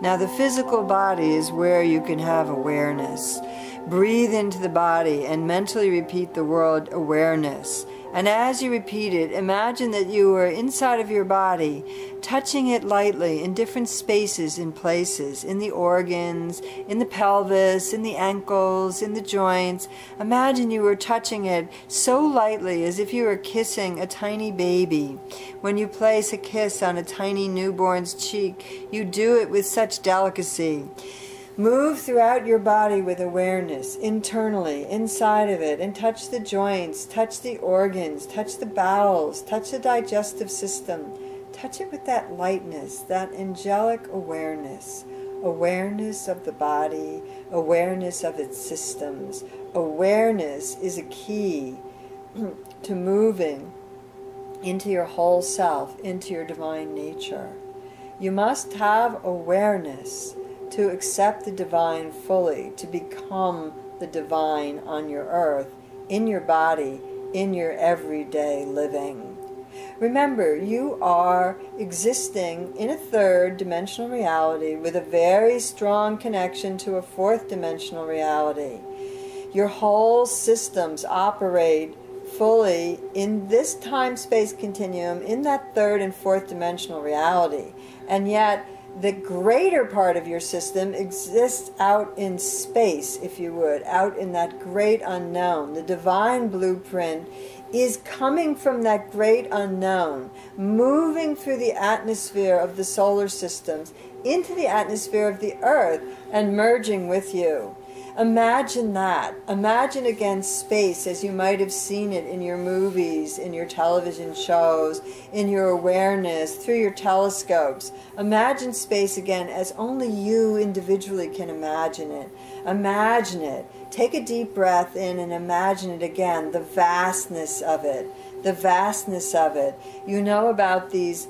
Now, the physical body is where you can have awareness. Breathe into the body and mentally repeat the word awareness. And as you repeat it, imagine that you are inside of your body, touching it lightly in different spaces and places, in the organs, in the pelvis, in the ankles, in the joints. Imagine you were touching it so lightly as if you were kissing a tiny baby. When you place a kiss on a tiny newborn's cheek, you do it with such delicacy. Move throughout your body with awareness, internally, inside of it, and touch the joints, touch the organs, touch the bowels, touch the digestive system. Touch it with that lightness, that angelic awareness. Awareness of the body, awareness of its systems. Awareness is a key to moving into your whole self, into your divine nature. You must have awareness to accept the divine fully, to become the divine on your earth, in your body, in your everyday living. Remember, you are existing in a third dimensional reality with a very strong connection to a fourth dimensional reality. Your whole systems operate fully in this time space continuum, in that third and fourth dimensional reality. And yet, the greater part of your system exists out in space, if you would, out in that great unknown. The divine blueprint is coming from that great unknown, moving through the atmosphere of the solar systems into the atmosphere of the earth and merging with you. Imagine that. Imagine again space as you might have seen it in your movies, in your television shows, in your awareness, through your telescopes. Imagine space again as only you individually can imagine it. Imagine it. Take a deep breath in and imagine it again, the vastness of it. The vastness of it. You know about these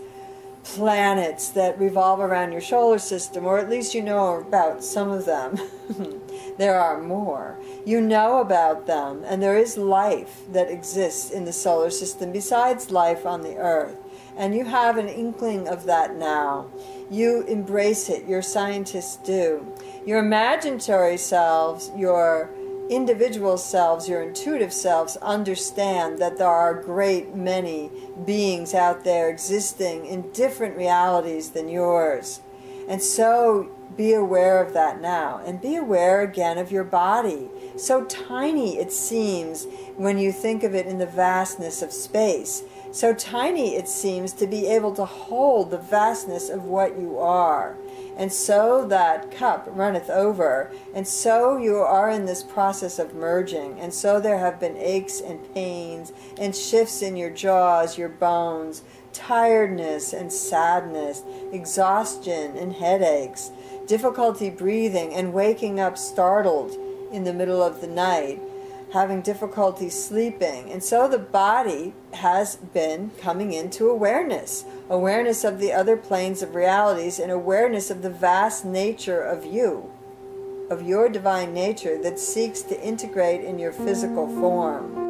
planets that revolve around your solar system, or at least you know about some of them. there are more. You know about them, and there is life that exists in the solar system besides life on the earth. And you have an inkling of that now. You embrace it, your scientists do. Your imaginary selves, your individual selves, your intuitive selves, understand that there are great many beings out there existing in different realities than yours. And so be aware of that now. And be aware again of your body. So tiny it seems when you think of it in the vastness of space. So tiny it seems to be able to hold the vastness of what you are. And so that cup runneth over. And so you are in this process of merging. And so there have been aches and pains and shifts in your jaws, your bones, tiredness and sadness, exhaustion and headaches difficulty breathing, and waking up startled in the middle of the night, having difficulty sleeping. And so the body has been coming into awareness awareness of the other planes of realities, and awareness of the vast nature of you, of your divine nature that seeks to integrate in your physical form.